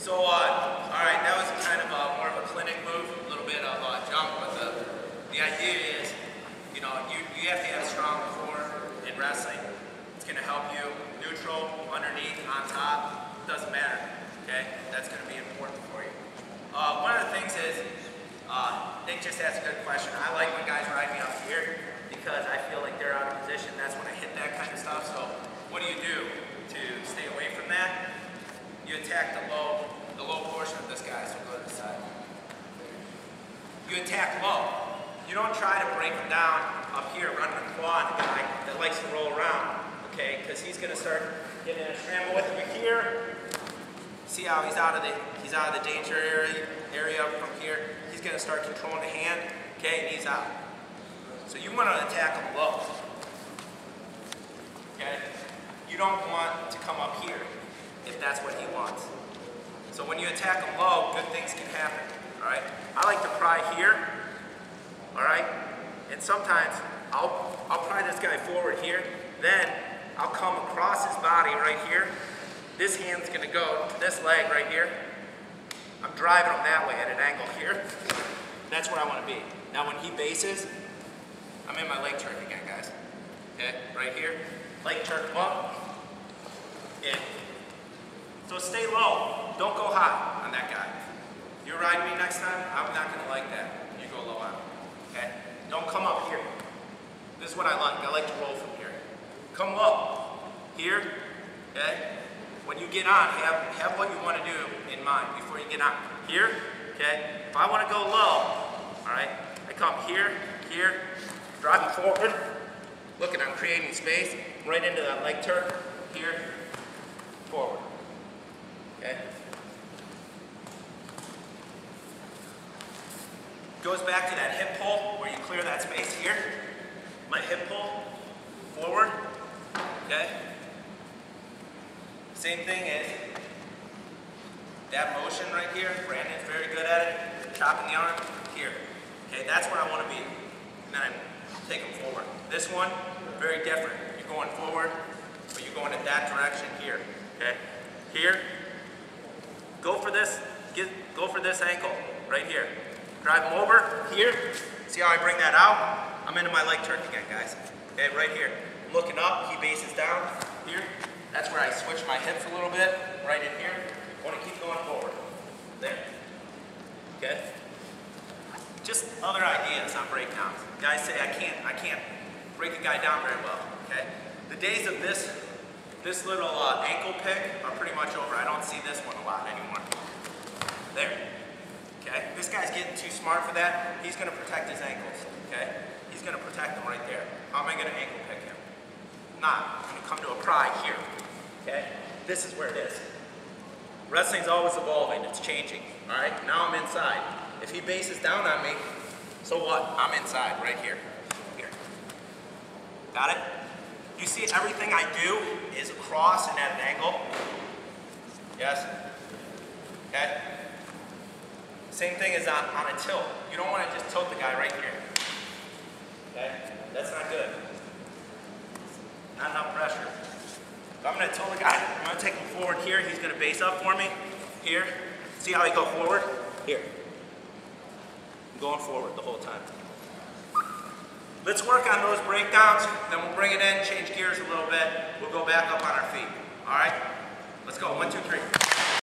So, uh, all right, that was kind of uh, more of a clinic move, a little bit of a jump, but the, the idea is, you know, you, you have to have strong core in wrestling. It's going to help you neutral, underneath, on top, doesn't matter, okay? That's going to be important for you. Uh, one of the things is, uh, Nick just asked a good question. I like when guys ride me up here because I feel like they're out of position. That's when I hit that kind of stuff. So what do you do to stay away from that? you attack the low the low portion of this guy. So go to the side. You attack low. You don't try to break him down up here, running a claw on the guy that likes to roll around, okay? Because he's going to start getting in a scramble with you here. See how he's out of the he's out of the danger area area from here. He's going to start controlling the hand, okay? And he's out. So you want to attack him low, okay? You don't want to come up here if that's what he wants. So when you attack him low, good things can happen, all right? I like to pry here, all right? And sometimes I'll, I'll pry this guy forward here, then I'll come across his body right here. This hand's gonna go to this leg right here. I'm driving him that way at an angle here. That's where I wanna be. Now when he bases, I'm in my leg turn again, guys. Okay, right here. Leg turk up, in. So stay low, don't go high on that guy. you ride me next time, I'm not gonna like that. You go low on okay? Don't come up here. This is what I like, I like to roll from here. Come low, here, okay? When you get on, have, have what you wanna do in mind before you get on. Here, okay? If I wanna go low, all right, I come here, here, driving forward, looking, I'm creating space, right into that leg turn, here, forward, okay? Goes back to that hip pull where you clear that space here. My hip pull forward, okay? Same thing is that motion right here. Brandon's very good at it. Chopping the arm here. Okay, that's where I want to be. And then I take them forward. This one, very different. You're going forward, but you're going in that direction here. Okay, here. Go for this. Get go for this ankle right here. Drive him over here. See how I bring that out? I'm into my leg turn again, guys. Okay, right here. Looking up, he bases down. Here. That's where I switch my hips a little bit. Right in here. Want to keep going forward. There. Okay. Just other ideas on breakdowns. Guys say I can't, I can't break a guy down very well. Okay. The days of this, this little uh, ankle pick are pretty much over. I don't see this one a lot anymore. This guy's getting too smart for that. He's going to protect his ankles. Okay? He's going to protect them right there. How am I going to ankle pick him? Not. I'm going to come to a pry here. Okay? This is where it is. Wrestling's always evolving. It's changing. All right? Now I'm inside. If he bases down on me, so what? I'm inside right here. Here. Got it? You see everything I do is across and at an angle? Yes? Okay? Same thing as on, on a tilt. You don't want to just tilt the guy right here. Okay? That's not good. Not enough pressure. I'm going to tilt the guy. I'm going to take him forward here. He's going to base up for me. Here. See how I go forward? Here. I'm going forward the whole time. Let's work on those breakdowns, then we'll bring it in, change gears a little bit. We'll go back up on our feet.